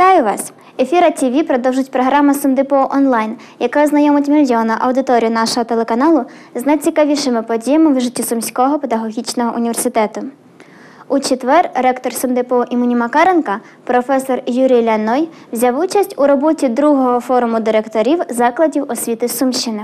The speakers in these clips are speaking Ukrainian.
Вітаю вас! Ефіра ТВ продовжить програма СумДПО онлайн, яка ознайомить мільйона аудиторію нашого телеканалу з найцікавішими подіями в житті Сумського педагогічного університету. У четвер ректор СумДПО імені Макаренка, професор Юрій Ляной, взяв участь у роботі другого форуму директорів закладів освіти Сумщини.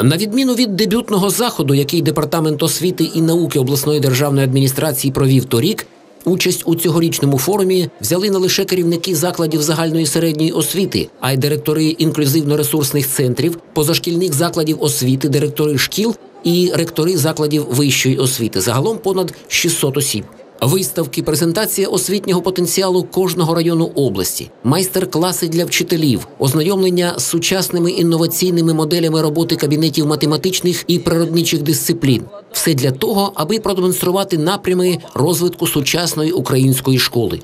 На відміну від дебютного заходу, який департамент освіти і науки обласної державної адміністрації провів торік, участь у цьогорічному форумі взяли не лише керівники закладів загальної середньої освіти, а й директори інклюзивно-ресурсних центрів, позашкільних закладів освіти, директори шкіл і ректори закладів вищої освіти. Загалом понад 600 осіб. Виставки, презентація освітнього потенціалу кожного району області, майстер-класи для вчителів, ознайомлення з сучасними інноваційними моделями роботи кабінетів математичних і природничих дисциплін все для того, аби продемонструвати напрями розвитку сучасної української школи.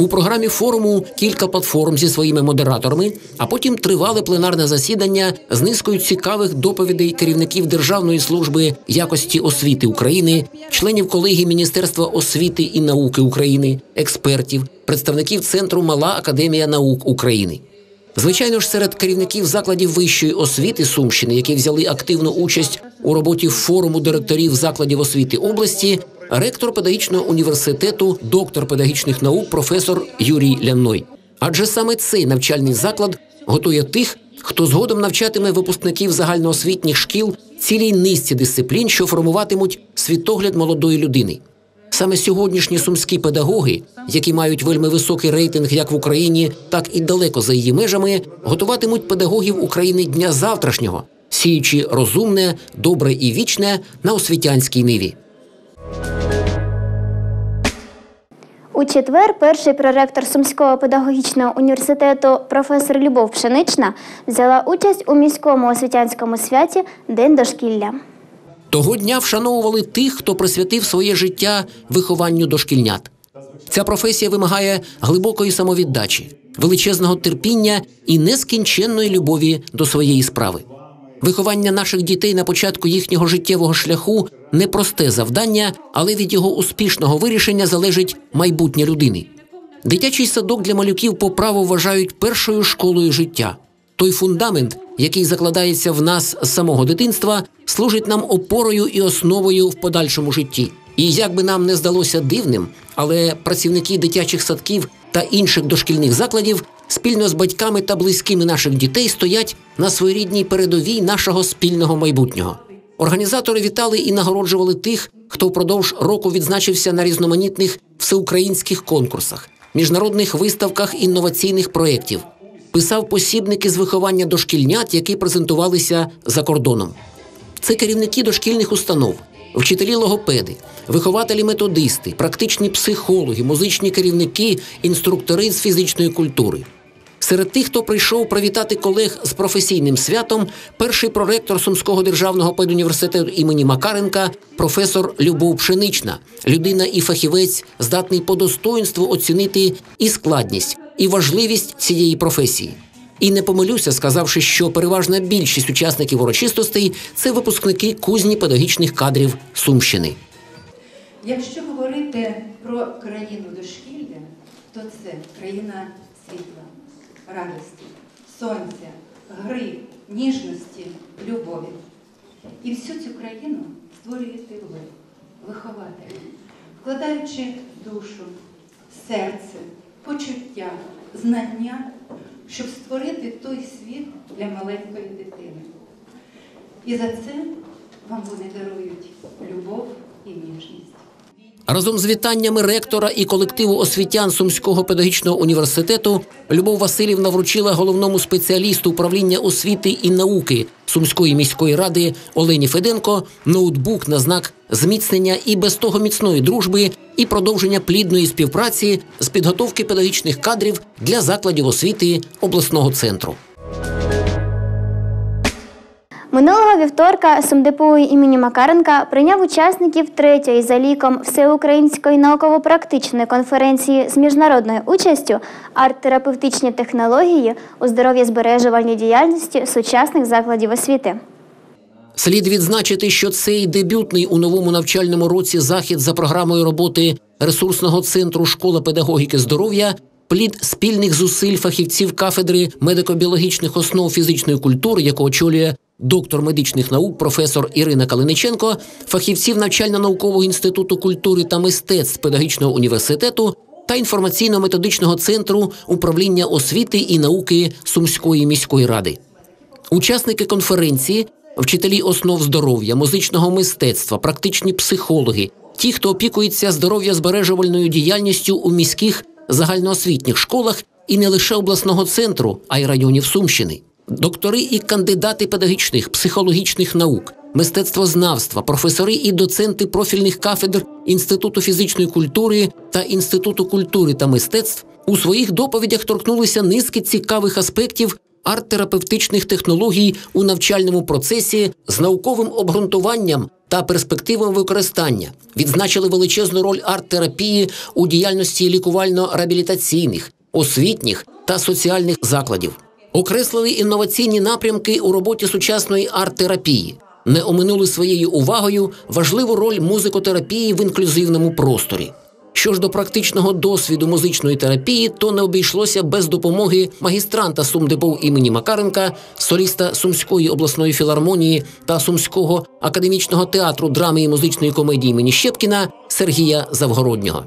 У програмі форуму кілька платформ зі своїми модераторами, а потім тривале пленарне засідання з низкою цікавих доповідей керівників Державної служби якості освіти України, членів колегії Міністерства освіти і науки України, експертів, представників Центру Мала Академія наук України. Звичайно ж, серед керівників закладів вищої освіти Сумщини, які взяли активну участь у роботі форуму директорів закладів освіти області, ректор педагогічного університету, доктор педагогічних наук, професор Юрій Ляной. Адже саме цей навчальний заклад готує тих, хто згодом навчатиме випускників загальноосвітніх шкіл цілій низці дисциплін, що формуватимуть світогляд молодої людини. Саме сьогоднішні сумські педагоги, які мають вельми високий рейтинг як в Україні, так і далеко за її межами, готуватимуть педагогів України дня завтрашнього, сіючи розумне, добре і вічне на освітянській ниві. У четвер перший проректор Сумського педагогічного університету професор Любов Пшенична взяла участь у міському освітянському святі День дошкілля. Того дня вшановували тих, хто присвятив своє життя вихованню дошкільнят. Ця професія вимагає глибокої самовіддачі, величезного терпіння і нескінченної любові до своєї справи. Виховання наших дітей на початку їхнього життєвого шляху непросте завдання, але від його успішного вирішення залежить майбутнє людини. Дитячий садок для малюків по праву вважають першою школою життя. Той фундамент, який закладається в нас з самого дитинства, служить нам опорою і основою в подальшому житті. І як би нам не здалося дивним, але працівники дитячих садків та інших дошкільних закладів спільно з батьками та близькими наших дітей стоять на своєрідній передовій нашого спільного майбутнього. Організатори вітали і нагороджували тих, хто впродовж року відзначився на різноманітних всеукраїнських конкурсах, міжнародних виставках інноваційних проєктів, писав посібники з виховання дошкільнят, які презентувалися за кордоном. Це керівники дошкільних установ, вчителі логопеди, вихователі методисти, практичні психологи, музичні керівники, інструктори з фізичної культури. Серед тих, хто прийшов привітати колег з професійним святом, перший проректор Сумського державного педуніверситету імені Макаренка, професор Любов Пшенична, людина і фахівець, здатний по достоинству оцінити і складність, і важливість цієї професії. І не помилюся, сказавши, що переважна більшість учасників урочистостей це випускники кузні педагогічних кадрів Сумщини. Якщо говорити про країну дошкілля, то це країна світла, радості, сонця, гри, ніжності, любові. І всю цю країну створюєте ви, вихователі, вкладаючи душу, серце, почуття, знання, щоб створити той світ для маленької дитини. І за це вам вони дарують любов і ніжність. Разом з вітаннями ректора і колективу освітян Сумського педагогічного університету Любов Васильівна вручила головному спеціалісту управління освіти і науки Сумської міської ради Олені Феденко ноутбук на знак зміцнення і без того міцної дружби і продовження плідної співпраці з підготовки педагогічних кадрів для закладів освіти обласного центру. Минулого вівторка СумДПУ імені Макаренка прийняв учасників третьої за ліком всеукраїнської науково-практичної конференції з міжнародною участю арт-терапевтичні технології у здоров'язбережувальній діяльності сучасних закладів освіти. Слід відзначити, що цей дебютний у новому навчальному році захід за програмою роботи ресурсного центру школа педагогіки здоров'я плід спільних зусиль фахівців кафедри медико-біологічних основ фізичної культури, яку очолює доктор медичних наук, професор Ірина Калиниченко, фахівців навчально-наукового інституту культури та мистецтв педагогічного університету та інформаційно-методичного центру управління освіти і науки Сумської міської ради. Учасники конференції, вчителі основ здоров'я, музичного мистецтва, практичні психологи, ті, хто опікується здоров'я збережувальною діяльністю у міських загальноосвітніх школах і не лише обласного центру, а й районів Сумщини, доктори і кандидати педагогічних, психологічних наук, мистецтвознавства, професори і доценти профільних кафедр Інституту фізичної культури та Інституту культури та мистецтв у своїх доповідях торкнулися низки цікавих аспектів арт-терапевтичних технологій у навчальному процесі з науковим обґрунтуванням та перспективами використання, відзначили величезну роль арт-терапії у діяльності лікувально-реабілітаційних, освітніх та соціальних закладів, окреслили інноваційні напрямки у роботі сучасної арт-терапії, не оминули своєю увагою важливу роль музикотерапії в інклюзивному просторі. Що ж до практичного досвіду музичної терапії, то не обійшлося без допомоги магістранта Сумдепов імені Макаренка, соліста Сумської обласної філармонії та Сумського академічного театру драми і музичної комедії імені Щепкіна Сергія Завгороднього.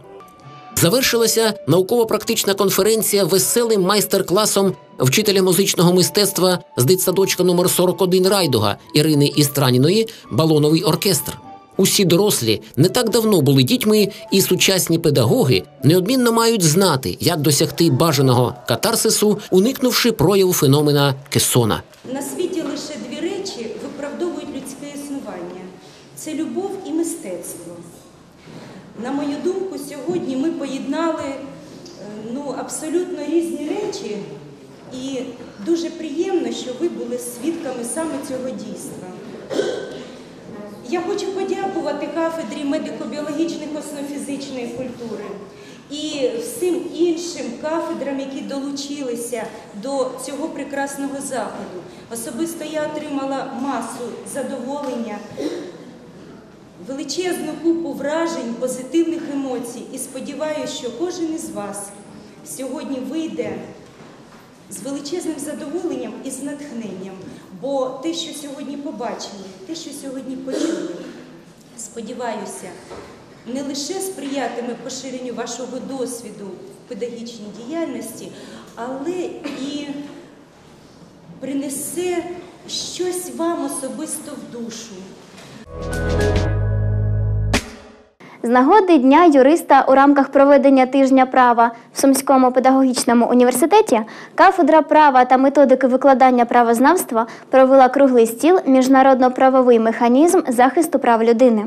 Завершилася науково-практична конференція веселим майстер-класом вчителя музичного мистецтва з дитсадочка номер 41 Райдуга Ірини Істраніної Балоновий оркестр. Усі дорослі не так давно були дітьми, і сучасні педагоги неодмінно мають знати, як досягти бажаного катарсису, уникнувши прояву феномена кесона. На світі лише дві речі виправдовують людське існування: це любов. На мою думку, сьогодні ми поєднали е, ну, абсолютно різні речі, і дуже приємно, що ви були свідками саме цього дійства. Я хочу подякувати кафедрі медико-біологічних основ фізичної культури і всім іншим кафедрам, які долучилися до цього прекрасного заходу. Особисто я отримала масу задоволення, величезну купу вражень, позитивних емоцій і сподіваюся, що кожен із вас сьогодні вийде з величезним задоволенням і з натхненням. Бо те, що сьогодні побачили, те, що сьогодні почули, сподіваюся, не лише сприятиме поширенню вашого досвіду в педагогічній діяльності, але і принесе щось вам особисто в душу. З нагоди Дня юриста у рамках проведення тижня права в Сумському педагогічному університеті кафедра права та методики викладання правознавства провела круглий стіл Міжнародно-правовий механізм захисту прав людини.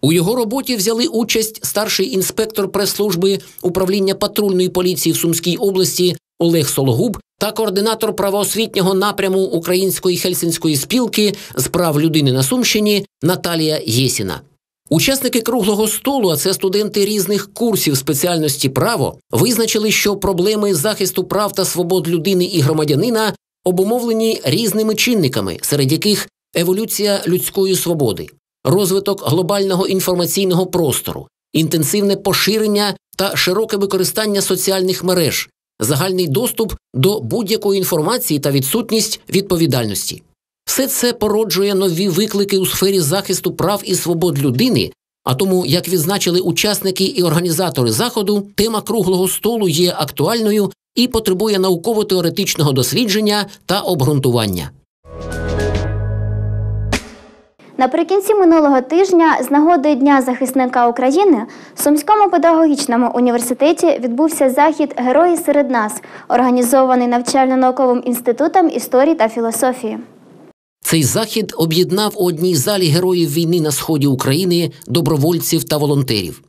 У його роботі взяли участь старший інспектор прес-служби управління патрульної поліції в Сумській області Олег Сологуб та координатор правоосвітнього напряму Української хельсинської спілки з прав людини на Сумщині Наталія Єсіна. Учасники круглого столу, а це студенти різних курсів спеціальності право, визначили, що проблеми захисту прав та свобод людини і громадянина обумовлені різними чинниками, серед яких еволюція людської свободи, розвиток глобального інформаційного простору, інтенсивне поширення та широке використання соціальних мереж, загальний доступ до будь-якої інформації та відсутність відповідальності. Все це породжує нові виклики у сфері захисту прав і свобод людини. А тому, як відзначили учасники і організатори заходу, тема круглого столу є актуальною і потребує науково-теоретичного дослідження та обґрунтування. Наприкінці минулого тижня, з нагоди Дня захисника України, в Сумському педагогічному університеті відбувся захід Герої серед нас, організований навчально-науковим інститутом історії та філософії. Цей захід об'єднав у одній залі героїв війни на сході України, добровольців та волонтерів.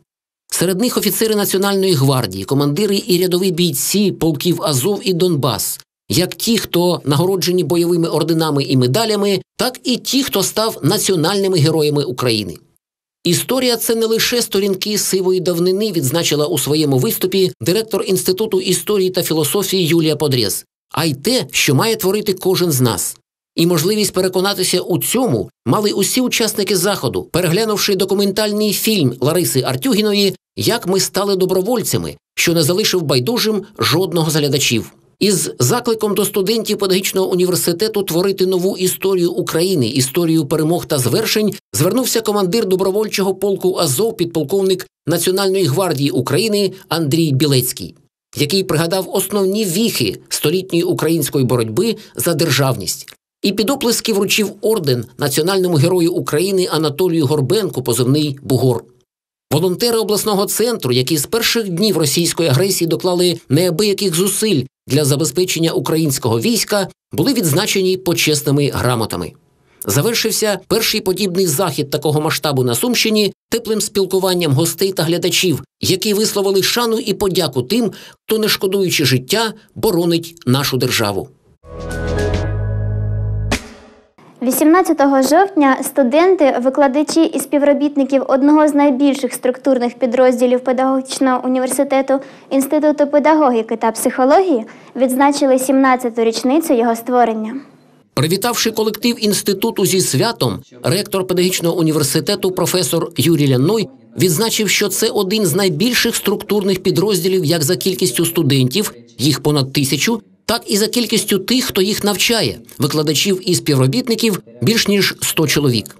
Серед них офіцери Національної гвардії, командири і рядові бійці полків Азов і Донбас, як ті, хто нагороджені бойовими орденами і медалями, так і ті, хто став національними героями України. Історія це не лише сторінки сивої давнини, відзначила у своєму виступі директор Інституту історії та філософії Юлія Подрєз, а й те, що має творити кожен з нас. І можливість переконатися у цьому мали усі учасники заходу, переглянувши документальний фільм Лариси Артюгіної Як ми стали добровольцями, що не залишив байдужим жодного з глядачів. Із закликом до студентів педагогічного університету творити нову історію України, історію перемог та звершень, звернувся командир добровольчого полку Азов, підполковник Національної гвардії України Андрій Білецький, який пригадав основні віхи столітньої української боротьби за державність. І під оплески вручив орден національному герою України Анатолію Горбенку, позивний Бугор. Волонтери обласного центру, які з перших днів російської агресії доклали неабияких зусиль для забезпечення українського війська, були відзначені почесними грамотами. Завершився перший подібний захід такого масштабу на Сумщині теплим спілкуванням гостей та глядачів, які висловили шану і подяку тим, хто, не шкодуючи життя, боронить нашу державу. 18 жовтня студенти, викладачі і співробітників одного з найбільших структурних підрозділів педагогічного університету Інституту педагогіки та психології відзначили 17-ту річницю його створення. Привітавши колектив інституту зі святом, ректор педагогічного університету професор Юрій Ляной відзначив, що це один з найбільших структурних підрозділів як за кількістю студентів, їх понад тисячу, так і за кількістю тих, хто їх навчає, викладачів і співробітників більш ніж 100 чоловік.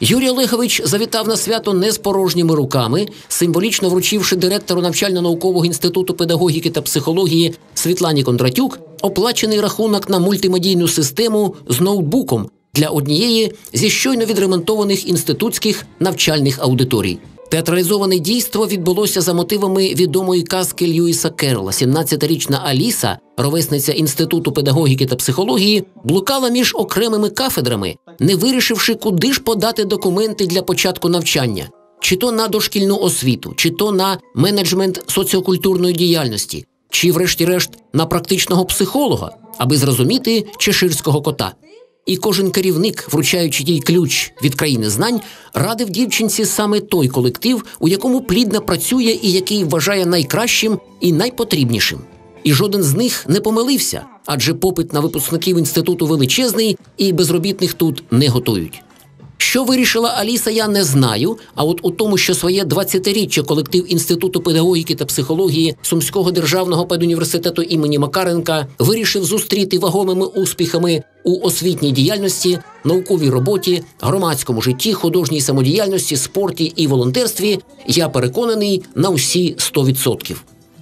Юрій Олегович завітав на свято не з порожніми руками, символічно вручивши директору навчально-наукового інституту педагогіки та психології Світлані Кондратюк оплачений рахунок на мультимедійну систему з ноутбуком для однієї зі щойно відремонтованих інститутських навчальних аудиторій. Театралізоване дійство відбулося за мотивами відомої казки Льюіса Керрола. 17-річна Аліса, ровесниця інституту педагогіки та психології, блукала між окремими кафедрами, не вирішивши, куди ж подати документи для початку навчання, чи то на дошкільну освіту, чи то на менеджмент соціокультурної діяльності, чи, врешті-решт, на практичного психолога, аби зрозуміти чеширського кота. І кожен керівник, вручаючи їй ключ від країни знань, радив дівчинці саме той колектив, у якому плідно працює і який вважає найкращим і найпотрібнішим. І жоден з них не помилився, адже попит на випускників інституту величезний, і безробітних тут не готують. Що вирішила Аліса, я не знаю. А от у тому, що своє 20-річчя колектив Інституту педагогіки та психології Сумського державного педуніверситету імені Макаренка вирішив зустріти вагомими успіхами у освітній діяльності, науковій роботі, громадському житті, художній самодіяльності, спорті і волонтерстві. Я переконаний на усі 100%.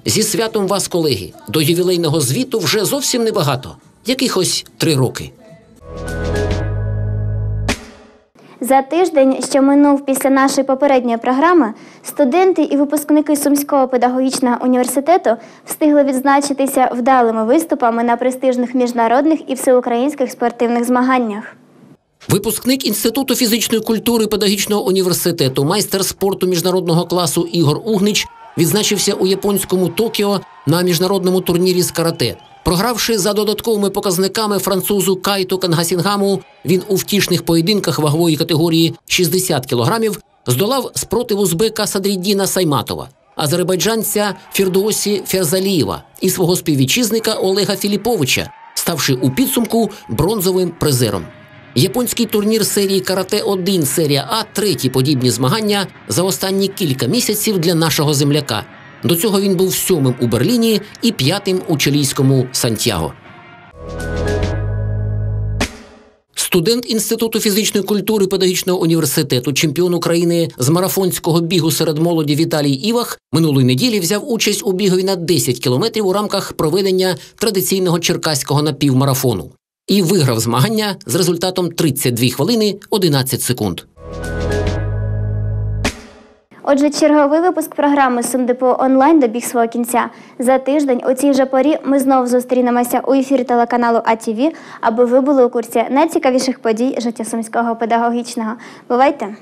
Зі святом вас, колеги, до ювілейного звіту вже зовсім небагато, якихось три роки. За тиждень, що минув після нашої попередньої програми, студенти і випускники Сумського педагогічного університету встигли відзначитися вдалими виступами на престижних міжнародних і всеукраїнських спортивних змаганнях. Випускник Інституту фізичної культури педагогічного університету, майстер спорту міжнародного класу Ігор Угнич відзначився у японському Токіо на міжнародному турнірі з карате. Програвши за додатковими показниками французу Кайту Кангасінгаму, він у втішних поєдинках вагової категорії 60 кілограмів здолав спротив узбека Садріддіна Сайматова, азербайджанця Фірдоосі Ферзалієва і свого співвітчизника Олега Філіповича, ставши у підсумку бронзовим призером. Японський турнір серії Карате 1 серія А треті подібні змагання за останні кілька місяців для нашого земляка. До цього він був сьомим у Берліні і п'ятим у чилійському Сантьяго. Студент Інституту фізичної культури педагогічного університету, чемпіон України з марафонського бігу серед молоді Віталій Івах минулої неділі взяв участь у бігові на 10 кілометрів у рамках проведення традиційного черкаського напівмарафону і виграв змагання з результатом 32 хвилини 11 секунд. Отже, черговий випуск програми Сумдепо онлайн добіг свого кінця. За тиждень у цій же порі ми знову зустрінемося у ефірі телеканалу АТВ, аби ви були у курсі найцікавіших подій життя сумського педагогічного. Бувайте!